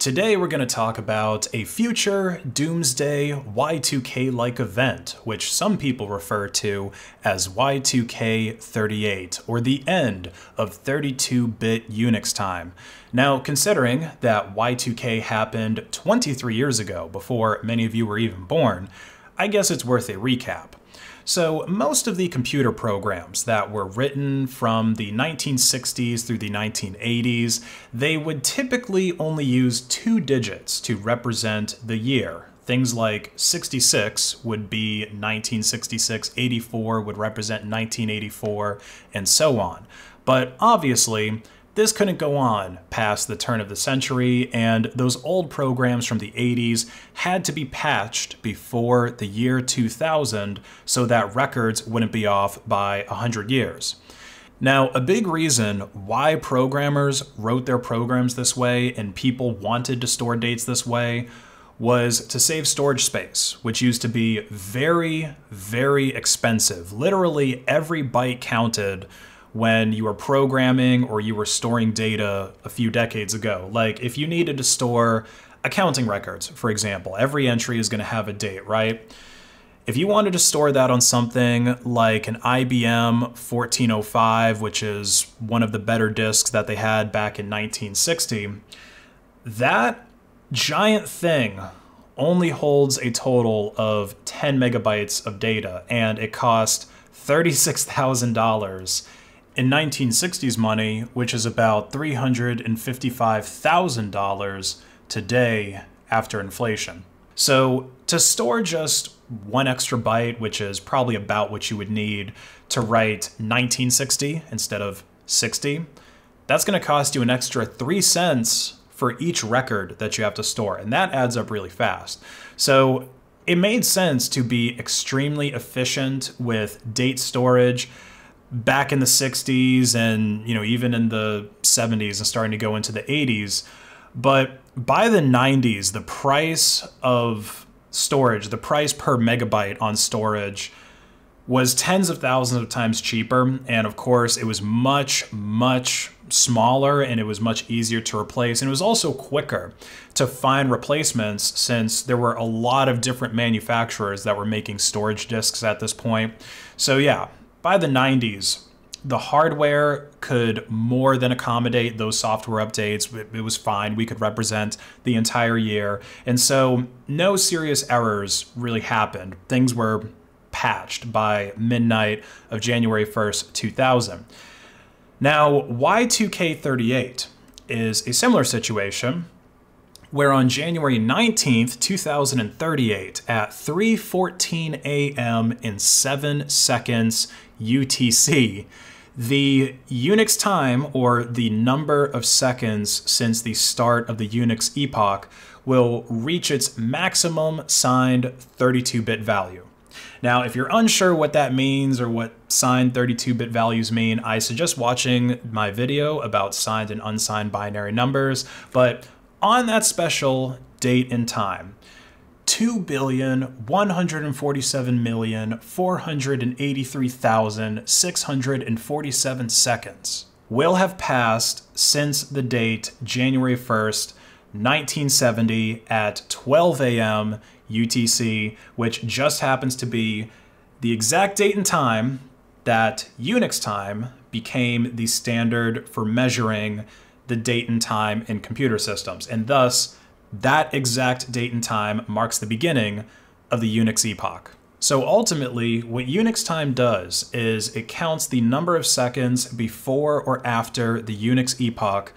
Today we're going to talk about a future doomsday Y2K-like event, which some people refer to as Y2K38, or the end of 32-bit Unix time. Now, considering that Y2K happened 23 years ago, before many of you were even born, I guess it's worth a recap. So most of the computer programs that were written from the 1960s through the 1980s, they would typically only use two digits to represent the year. Things like 66 would be 1966, 84 would represent 1984, and so on. But obviously, this couldn't go on past the turn of the century, and those old programs from the 80s had to be patched before the year 2000 so that records wouldn't be off by 100 years. Now, a big reason why programmers wrote their programs this way and people wanted to store dates this way was to save storage space, which used to be very, very expensive. Literally every byte counted when you were programming or you were storing data a few decades ago. Like if you needed to store accounting records, for example, every entry is going to have a date, right? If you wanted to store that on something like an IBM 1405, which is one of the better disks that they had back in 1960, that giant thing only holds a total of 10 megabytes of data and it cost $36,000 in 1960s money, which is about $355,000 today after inflation. So to store just one extra byte, which is probably about what you would need to write 1960 instead of 60, that's going to cost you an extra 3 cents for each record that you have to store, and that adds up really fast. So it made sense to be extremely efficient with date storage back in the 60s and you know even in the 70s and starting to go into the 80s but by the 90s the price of storage the price per megabyte on storage was tens of thousands of times cheaper. And of course it was much much smaller and it was much easier to replace. And it was also quicker to find replacements since there were a lot of different manufacturers that were making storage disks at this point. So yeah by the 90s, the hardware could more than accommodate those software updates. It was fine. We could represent the entire year. And so no serious errors really happened. Things were patched by midnight of January 1st, 2000. Now, Y2K38 is a similar situation where on January 19th, 2038 at 3:14 a.m. in 7 seconds UTC, the Unix time or the number of seconds since the start of the Unix epoch will reach its maximum signed 32-bit value. Now, if you're unsure what that means or what signed 32-bit values mean, I suggest watching my video about signed and unsigned binary numbers, but on that special date and time, 2,147,483,647 seconds will have passed since the date January 1st, 1970 at 12 a.m. UTC, which just happens to be the exact date and time that Unix time became the standard for measuring the date and time in computer systems. And thus, that exact date and time marks the beginning of the Unix epoch. So ultimately, what Unix time does is it counts the number of seconds before or after the Unix epoch,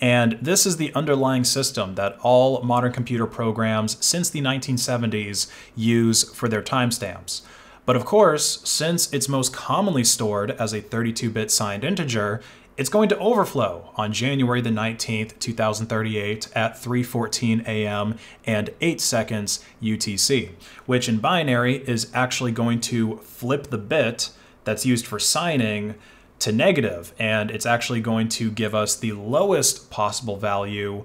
and this is the underlying system that all modern computer programs since the 1970s use for their timestamps. But of course, since it's most commonly stored as a 32-bit signed integer, it's going to overflow on January the 19th, 2038 at 3:14 a.m. and 8 seconds UTC, which in binary is actually going to flip the bit that's used for signing to negative, and it's actually going to give us the lowest possible value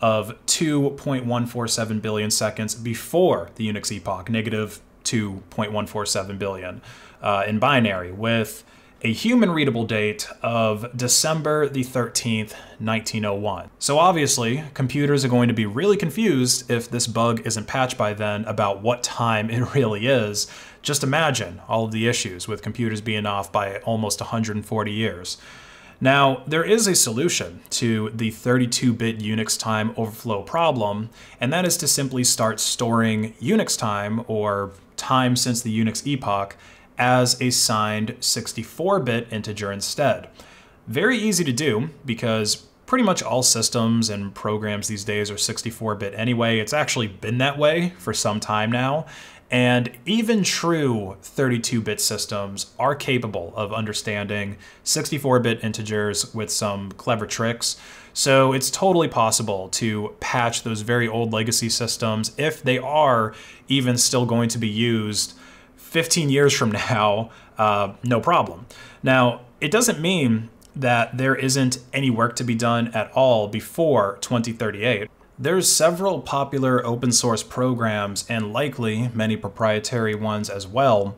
of 2.147 billion seconds before the Unix epoch, negative 2.147 billion uh, in binary, with a human readable date of December the 13th, 1901. So obviously, computers are going to be really confused if this bug isn't patched by then about what time it really is. Just imagine all of the issues with computers being off by almost 140 years. Now, there is a solution to the 32-bit Unix time overflow problem, and that is to simply start storing Unix time, or time since the Unix epoch, as a signed 64-bit integer instead. Very easy to do because pretty much all systems and programs these days are 64-bit anyway. It's actually been that way for some time now. And even true 32-bit systems are capable of understanding 64-bit integers with some clever tricks. So it's totally possible to patch those very old legacy systems if they are even still going to be used 15 years from now, uh, no problem. Now, it doesn't mean that there isn't any work to be done at all before 2038. There's several popular open source programs, and likely many proprietary ones as well,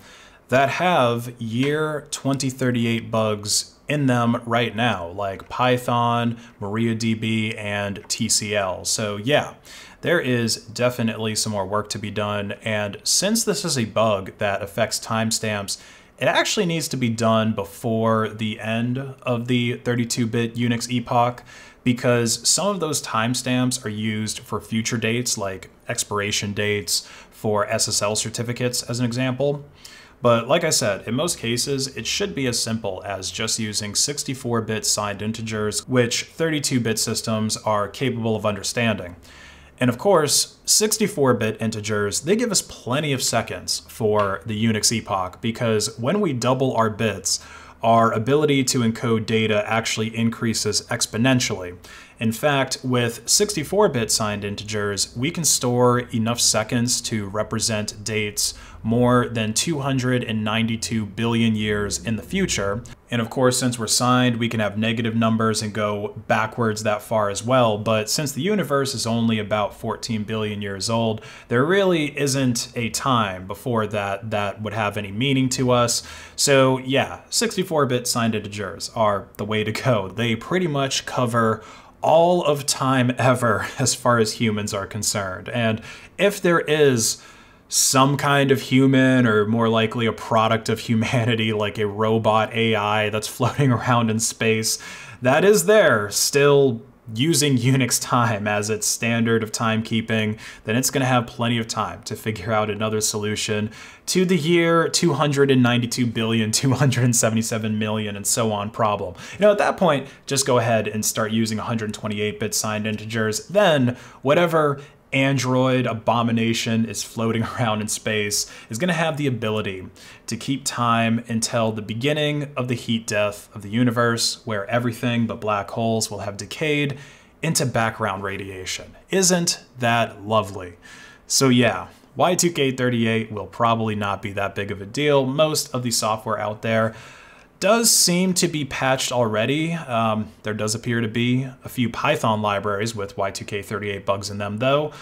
that have year 2038 bugs in them right now, like Python, MariaDB, and TCL. So yeah, there is definitely some more work to be done. And since this is a bug that affects timestamps, it actually needs to be done before the end of the 32-bit Unix epoch because some of those timestamps are used for future dates like expiration dates for SSL certificates as an example. But like I said, in most cases, it should be as simple as just using 64-bit signed integers, which 32-bit systems are capable of understanding. And of course, 64-bit integers, they give us plenty of seconds for the Unix epoch because when we double our bits, our ability to encode data actually increases exponentially. In fact, with 64-bit signed integers, we can store enough seconds to represent dates more than 292 billion years in the future. And of course, since we're signed, we can have negative numbers and go backwards that far as well. But since the universe is only about 14 billion years old, there really isn't a time before that that would have any meaning to us. So yeah, 64-bit signed integers are the way to go. They pretty much cover all of time ever as far as humans are concerned. And if there is some kind of human or more likely a product of humanity like a robot AI that's floating around in space, that is there still using Unix time as its standard of timekeeping, then it's going to have plenty of time to figure out another solution to the year 292 billion, 277 million, and so on problem. You know, at that point, just go ahead and start using 128-bit signed integers. Then, whatever android abomination is floating around in space is going to have the ability to keep time until the beginning of the heat death of the universe, where everything but black holes will have decayed into background radiation. Isn't that lovely? So yeah, Y2K38 will probably not be that big of a deal. Most of the software out there does seem to be patched already. Um, there does appear to be a few Python libraries with Y2K38 bugs in them though.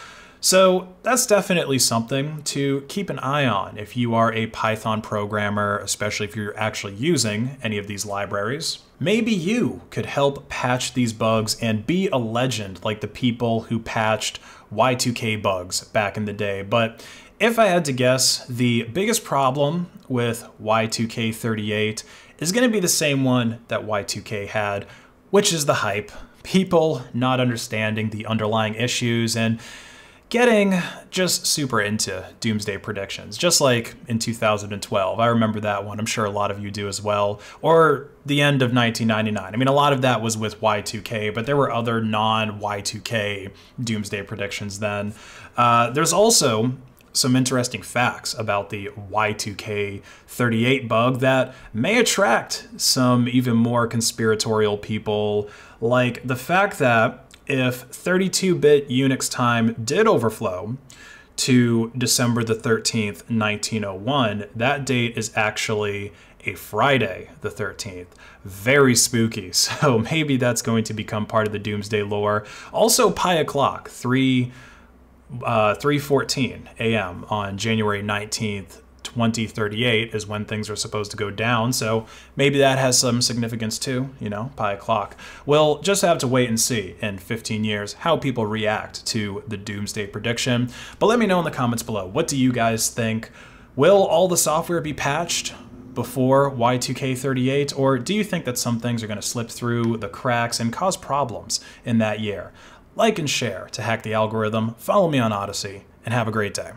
So that's definitely something to keep an eye on if you are a Python programmer, especially if you're actually using any of these libraries. Maybe you could help patch these bugs and be a legend like the people who patched Y2K bugs back in the day. But if I had to guess, the biggest problem with Y2K38 is going to be the same one that Y2K had, which is the hype. People not understanding the underlying issues and getting just super into doomsday predictions, just like in 2012. I remember that one. I'm sure a lot of you do as well. Or the end of 1999. I mean, a lot of that was with Y2K, but there were other non Y2K doomsday predictions then. Uh, there's also some interesting facts about the Y2K38 bug that may attract some even more conspiratorial people, like the fact that if 32-bit Unix time did overflow to December the 13th, 1901, that date is actually a Friday the 13th. Very spooky. So maybe that's going to become part of the Doomsday lore. Also, pi o'clock, 3 uh, 3:14 a.m. on January 19th, 2038 is when things are supposed to go down, so maybe that has some significance too, you know, pi o'clock. We'll just have to wait and see in 15 years how people react to the doomsday prediction. But let me know in the comments below, what do you guys think? Will all the software be patched? before Y2K38, or do you think that some things are going to slip through the cracks and cause problems in that year? Like and share to hack the algorithm, follow me on Odysee, and have a great day.